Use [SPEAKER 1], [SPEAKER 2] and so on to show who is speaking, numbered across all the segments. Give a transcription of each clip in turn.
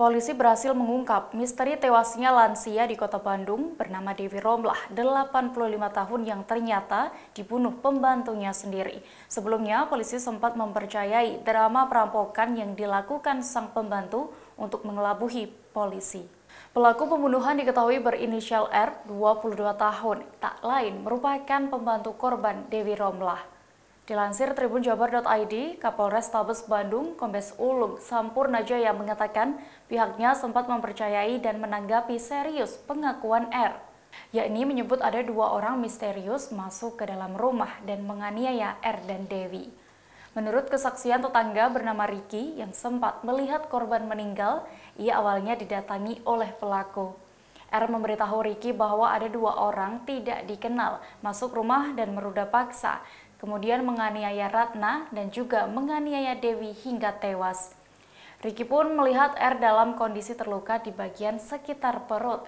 [SPEAKER 1] Polisi berhasil mengungkap misteri tewasnya lansia di kota Bandung bernama Dewi Romlah, 85 tahun yang ternyata dibunuh pembantunya sendiri. Sebelumnya, polisi sempat mempercayai drama perampokan yang dilakukan sang pembantu untuk mengelabuhi polisi. Pelaku pembunuhan diketahui berinisial R, 22 tahun, tak lain merupakan pembantu korban Dewi Romlah. Dilansir tribunjabar.id, Kapolres Tabes Bandung, Kombes Ulung Sampurnajaya mengatakan pihaknya sempat mempercayai dan menanggapi serius pengakuan R, yakni menyebut ada dua orang misterius masuk ke dalam rumah dan menganiaya R dan Dewi. Menurut kesaksian tetangga bernama Riki yang sempat melihat korban meninggal, ia awalnya didatangi oleh pelaku. R memberitahu Riki bahwa ada dua orang tidak dikenal masuk rumah dan meruda paksa kemudian menganiaya Ratna dan juga menganiaya Dewi hingga tewas. Ricky pun melihat R dalam kondisi terluka di bagian sekitar perut.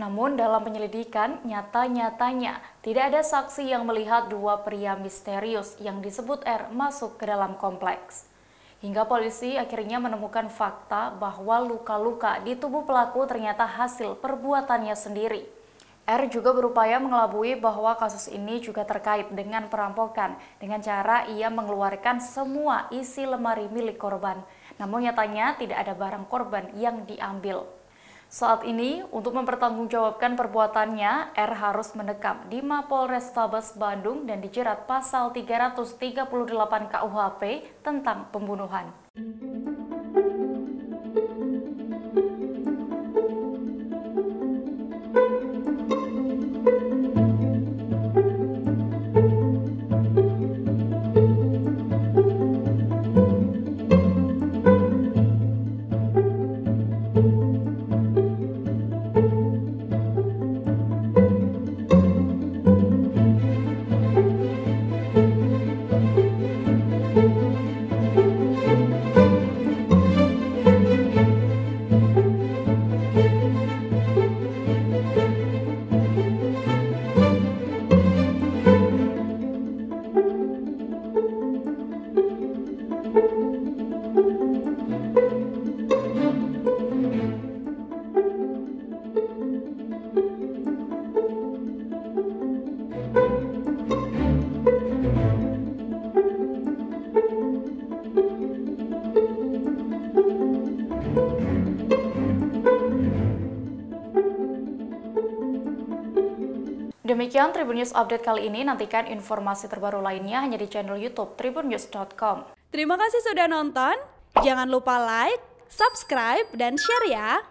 [SPEAKER 1] Namun dalam penyelidikan, nyata-nyatanya tidak ada saksi yang melihat dua pria misterius yang disebut R masuk ke dalam kompleks. Hingga polisi akhirnya menemukan fakta bahwa luka-luka di tubuh pelaku ternyata hasil perbuatannya sendiri. R juga berupaya mengelabui bahwa kasus ini juga terkait dengan perampokan dengan cara ia mengeluarkan semua isi lemari milik korban. Namun nyatanya tidak ada barang korban yang diambil. Saat ini, untuk mempertanggungjawabkan perbuatannya, R harus mendekam di Mapol Restabes Bandung dan dijerat pasal 338 KUHP tentang pembunuhan. Demikian Tribun News Update kali ini. Nantikan informasi terbaru lainnya hanya di channel YouTube tribunnews.com.
[SPEAKER 2] Terima kasih sudah nonton. Jangan lupa like, subscribe, dan share ya.